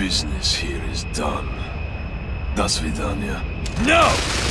business here is done. Das vidania. No!